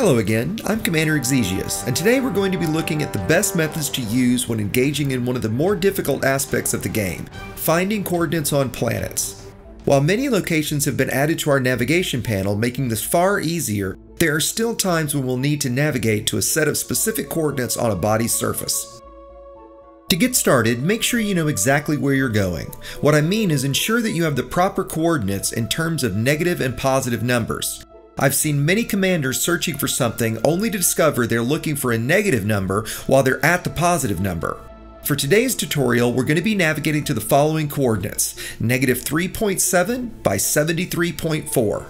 Hello again, I'm Commander Exigeous, and today we're going to be looking at the best methods to use when engaging in one of the more difficult aspects of the game, finding coordinates on planets. While many locations have been added to our navigation panel, making this far easier, there are still times when we'll need to navigate to a set of specific coordinates on a body's surface. To get started, make sure you know exactly where you're going. What I mean is ensure that you have the proper coordinates in terms of negative and positive numbers. I've seen many commanders searching for something only to discover they're looking for a negative number while they're at the positive number. For today's tutorial, we're going to be navigating to the following coordinates, negative 3.7 by 73.4.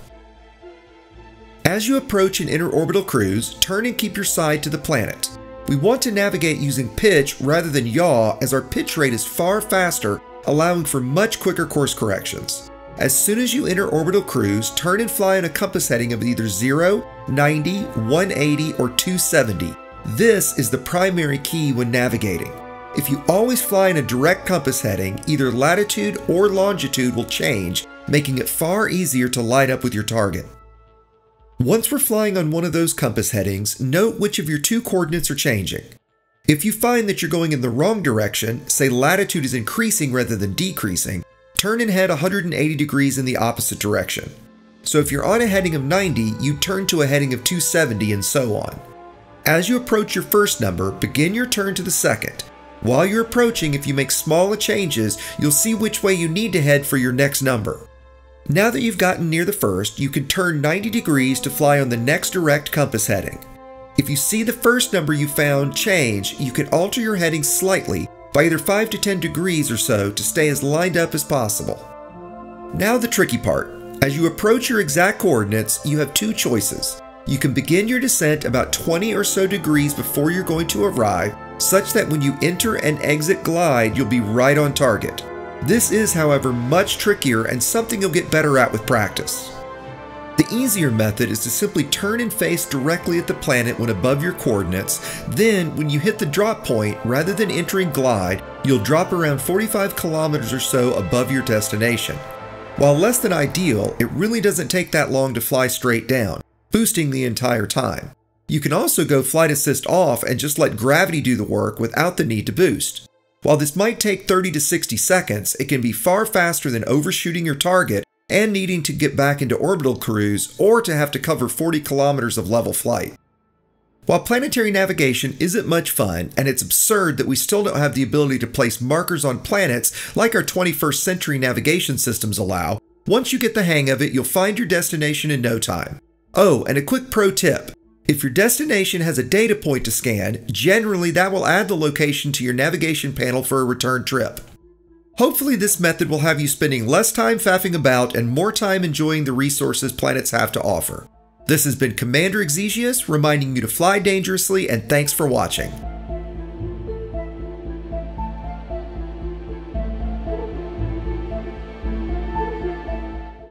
As you approach an interorbital cruise, turn and keep your side to the planet. We want to navigate using pitch rather than yaw as our pitch rate is far faster, allowing for much quicker course corrections. As soon as you enter orbital cruise, turn and fly on a compass heading of either 0, 90, 180, or 270. This is the primary key when navigating. If you always fly in a direct compass heading, either latitude or longitude will change, making it far easier to line up with your target. Once we're flying on one of those compass headings, note which of your two coordinates are changing. If you find that you're going in the wrong direction, say latitude is increasing rather than decreasing, turn and head 180 degrees in the opposite direction. So if you're on a heading of 90, you turn to a heading of 270 and so on. As you approach your first number, begin your turn to the second. While you're approaching, if you make smaller changes, you'll see which way you need to head for your next number. Now that you've gotten near the first, you can turn 90 degrees to fly on the next direct compass heading. If you see the first number you found change, you can alter your heading slightly by either 5 to 10 degrees or so to stay as lined up as possible. Now the tricky part. As you approach your exact coordinates, you have two choices. You can begin your descent about 20 or so degrees before you're going to arrive, such that when you enter and exit glide, you'll be right on target. This is, however, much trickier and something you'll get better at with practice. The easier method is to simply turn and face directly at the planet when above your coordinates. Then, when you hit the drop point, rather than entering glide, you'll drop around 45 kilometers or so above your destination. While less than ideal, it really doesn't take that long to fly straight down, boosting the entire time. You can also go flight assist off and just let gravity do the work without the need to boost. While this might take 30 to 60 seconds, it can be far faster than overshooting your target and needing to get back into orbital cruise or to have to cover 40 kilometers of level flight. While planetary navigation isn't much fun, and it's absurd that we still don't have the ability to place markers on planets like our 21st century navigation systems allow, once you get the hang of it, you'll find your destination in no time. Oh, and a quick pro tip. If your destination has a data point to scan, generally that will add the location to your navigation panel for a return trip. Hopefully this method will have you spending less time faffing about and more time enjoying the resources planets have to offer. This has been Commander Exigeous reminding you to fly dangerously and thanks for watching.